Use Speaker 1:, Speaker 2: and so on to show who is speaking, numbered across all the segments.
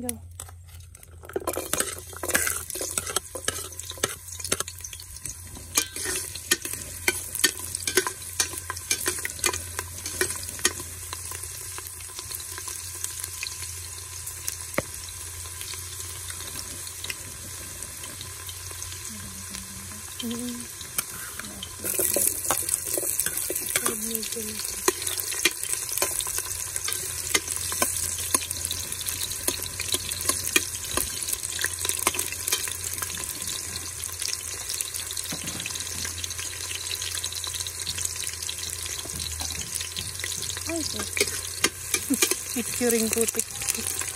Speaker 1: Go. Mm-hmm. Ay, putik. Picturing putik.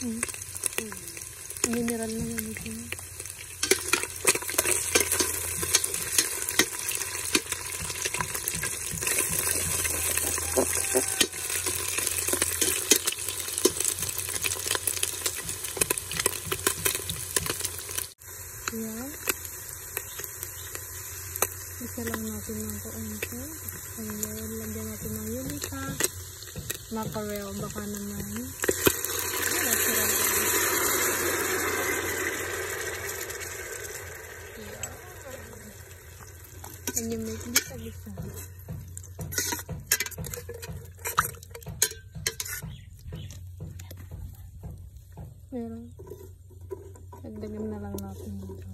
Speaker 1: Mineral na yan ito. Yan. Isa lang natin ng kaunti. Ayan, lagyan natin ng yulita. Mackerel, baka naman. Wala, sira na. Yan. And you make bisa-bisa. Meron. Dagdagan na lang natin dito.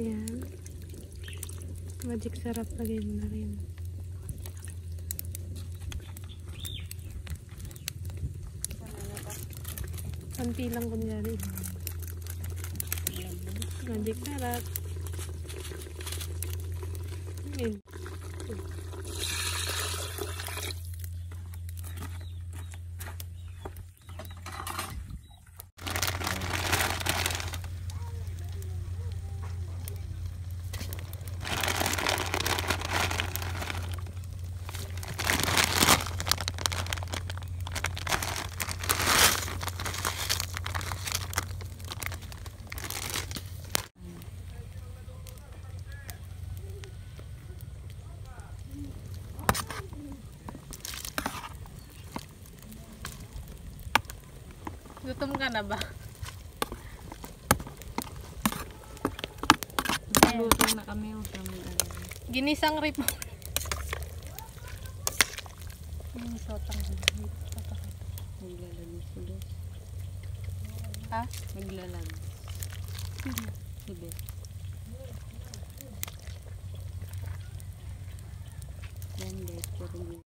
Speaker 1: Ayan. Magic sarap lagay na rin. Kanti lang kunyari. Magic sarap. Ayan. Gutom ka na ba?
Speaker 2: Luto na kami.
Speaker 1: Ginisang rip mo.
Speaker 2: Yung sotang Naglalagay sila.
Speaker 1: Ha?
Speaker 2: Naglalagay. Sige. Yan guys. Puro